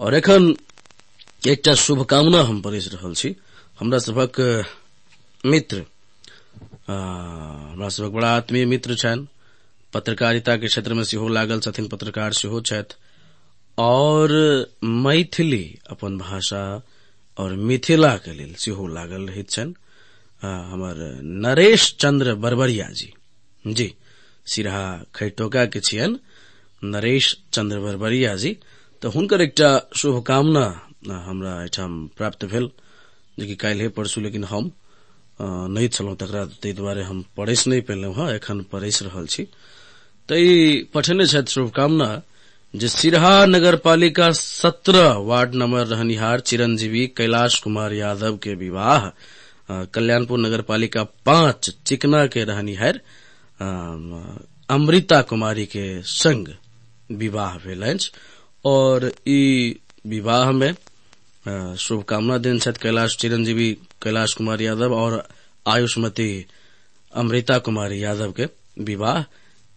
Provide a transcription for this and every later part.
और एखन एकटा शुभकामना हम हमरा सभक मित्र हमरा सभक बड़ा आत्मीय मित्र छनि। पत्रकारिता के क्षेत्र में सेहो लागल छथिन, पत्रकार सेहो छथि। और मैथिली अपन भाषा और मिथिला के लेल सेहो लागल रहैत छनि। हमर नरेश चंद्र बरबरिया जी। जी, सिरहा खैटोका के छियन। नरेश चंद्र बरबरिया जी तऽ हुनकर एकटा शुभकामना हमरा एहिठाम प्राप्त भेल जेकि काल्हि परसू, लेकिन हम नहि छलहुँ तकरा, ताहि दुआरे हम पढ़ैस नहि पेलहुँ, हँ, एखन पढ़ैस रहल छी। तऽ पठेने छथि शुभकामना जे सिरहा नगर पालिका सत्रह वार्ड नंबर रहनिहार चिरंजीवी कैलाश कुमार यादव के विवाह कल्याणपुर नगर पालिका पाँच, चिकना के रहनिहार अमृता कुमारी के संग विवाह भेल अछि। और विवाह में शुभकामना देन छथि कैलाश चिरंजीवी कैलाश कुमार यादव और आयुष्मती अमृता कुमारी यादव के विवाह।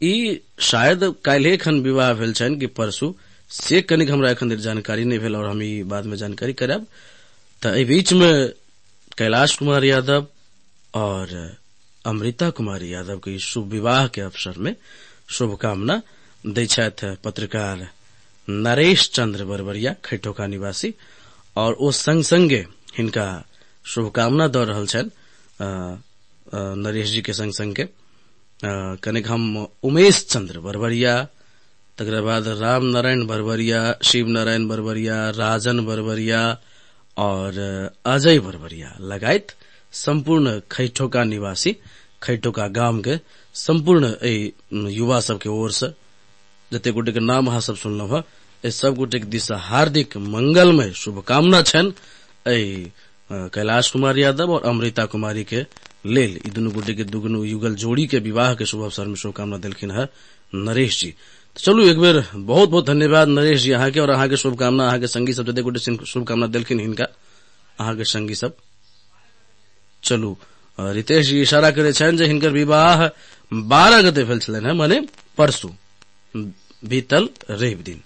ई शायद काल्हि खन विवाह भेल छनि कि परसू, से कनिक हमरा एखन धरि जानकारी नहीं भेल और हम ई बाद में जानकारी कराब। तऽ में कैलाश कुमार यादव और अमृता कुमारी यादव के शुभ विवाह के अवसर में शुभकामना दै पत्रकार नरेश चंद्र बरबरिया खैटोका निवासी, और ओ संग संगे हिनका शुभकामना दऽ रहल छनि नरेश जी के संग संगे। कनिक हम उमेश चंद्र बरबरिया, तकर बाद राम नारायण बरबरिया, शिव नारायण बरबरिया, राजन बरबरिया, और अजय बरबरिया लगायत संपूर्ण खैठोका निवासी खैठोका गाम के संपूर्ण युवा सबके ओर से जते गोटे के नाम अहाँ सब सुनलहुँ सब गोटे के दिशा हार्दिक मंगलमय शुभकामना छनि कैलाश कुमार यादव और अमृता कुमारी के लेल। ई दुनू गोटे के दुगुनु युगल जोड़ी के विवाह के शुभ अवसर में शुभकामना देलखिन है नरेश जी। तो चलू, एक बेर बहुत बहुत धन्यवाद नरेश जी अहाँ के और अहाँ के शुभकामना अहाँ के संगी सब जते गोटे शुभकामना देलखिन हिनका अहाँ के संगी सब। चलू रितेश जी इशारा करे छनि जे हिनकर विवाह बारह गते भेल छलनि है, माने परसू। बीतल रवि दिन।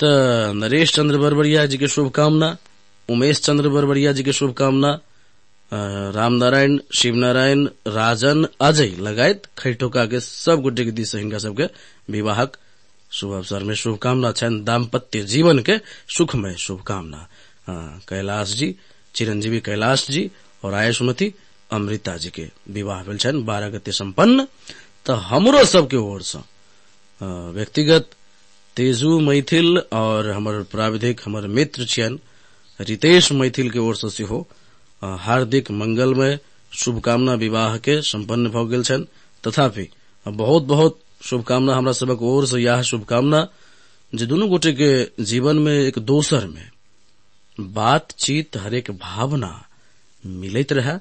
तऽ नरेश चंद्र बरबरिया जी के शुभकामना, उमेश चंद्र बरबरिया जी के शुभकामना राम नारायण शिव नारायण राजन, अजय लगायत खैठोका के सब गोटे के दिश हिनका सबके विवाहक शुभ अवसर में शुभकामना छनि। दाम्पत्य जीवन के सुखमय शुभकामना। कैलाश जी, चिरंजीवी कैलाश जी और आयुष्मती अमृता जी के विवाह बारह गते सम्पन्न तऽ हमरो सबके ओर से व्यक्तिगत तेजू मैथिल और हमर प्राविधिक हमर मित्र छियन, रितेश मैथिल के ओर से हार्दिक मंगलमय शुभकामना विवाह के संपन्न भऽ तथापि बहुत बहुत शुभकामना हमरा सबक ओर से। यह शुभकामना जे दुनू गोटे के जीवन में एक दोसर में बातचीत, हरेक भावना मिलैत रहे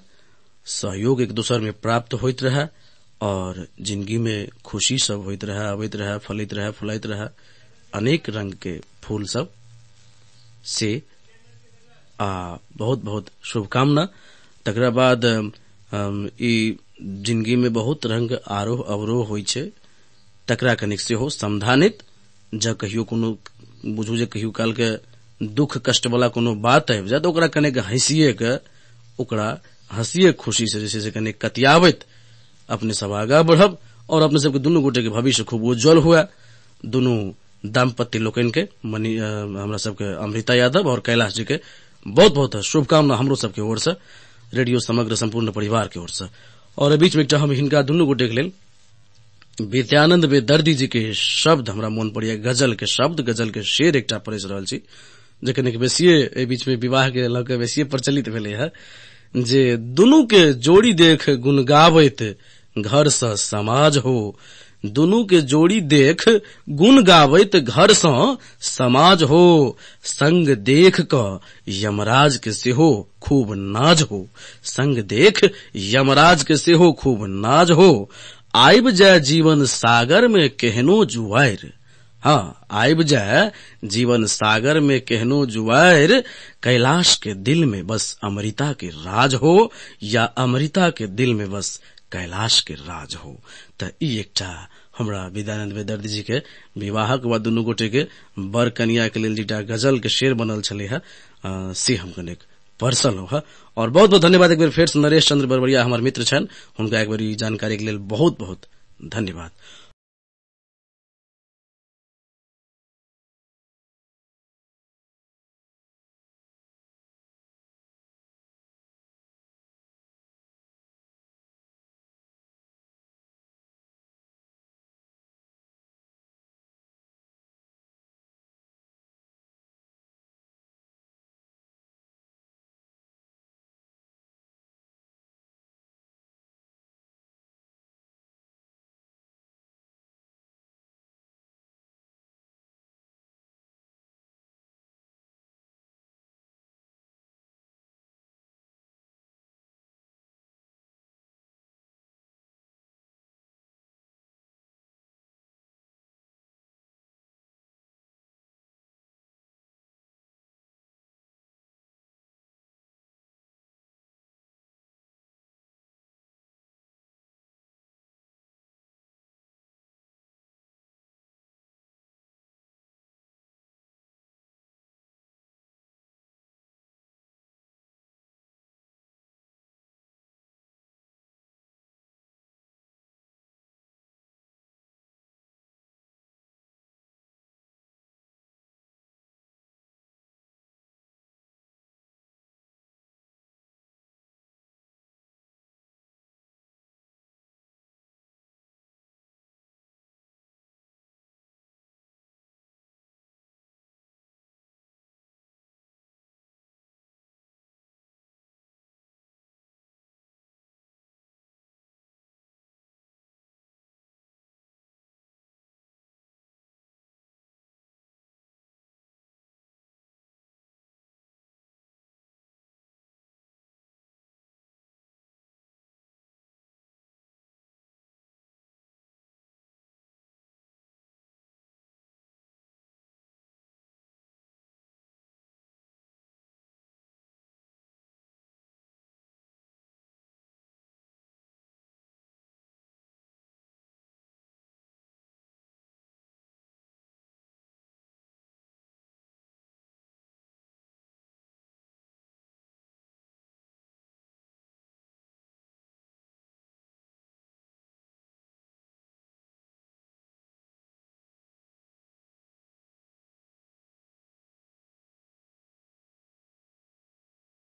सहयोग एक दोसर में प्राप्त होइत रहे और ज़िंदगी में खुशी सब होइत रहे, अबैत रहे, फलैत रहे, फुलाइत रहे। अनेक रंग के फूल सबसे, आ, बहुत बहुत शुभकामना। तकरा बाद ज़िंदगी में बहुत रंग आरोह अवरोह होइ छै। तकरा कनिक सेहो समधानित। जब कहियो कोनो, बुझू जे कहियो काल के दुख कष्ट वाला कोनो बात आबि तऽ ओकरा कनिक हंसिए के ओकरा हंसिए खुशी से जे छै से कनिक कतियाबैत। अपने सब आगा बढ़ब और अपने सबके दुनू गोटे के भविष्य खूब उज्जवल हुए। दुनू दाम्पत्य लोकनि के मनी हमरा सबके अमृता यादव और कैलाश जी के बहुत बहुत शुभकामना हमरो सबके ओर से, रेडियो समग्र संपूर्ण परिवार के ओर से। और बीच में हम हिनका दुनू गोटे के लेल विद्यानंद बेदर्दी जी के शब्द, हमरा मोन पड़िया गज़ल के शब्द, गज़ल के शेर एकटा पढ़ि रहल छी जे कनिक बेसिये बीच में विवाह के लऽ प्रचलित भेलै है जे दुनू के जोड़ी देख गाबैत घर सँ समाज हो। दुनू के जोड़ी देख, गुण गाबैत घर सँ समाज हो। संग देख क यमराज के सेहो खूब नाज हो। संग देख, यमराज के सेहो खूब नाज हो। आबि जाय जीवन सागर में केहनो जुआर हाँ आबि जाय जीवन सागर में केहनो जुआर कैलाश के दिल में बस अमृता के राज हो, या अमृता के दिल में बस कैलाश के राज हो। तो ई एकटा हमरा विद्यानंद वेदर्दी जी के विवाहक व दुनू गोटे के बर कनिया के लिए जीटा गज़ल के शेर बनल छे से हम कनेक परसल हो। और बहुत बहुत धन्यवाद एक बेर फेर से नरेश चंद्र बरबरिया, हमार मित्र छन। हुनका एक बेर जानकारी के लिए बहुत बहुत धन्यवाद।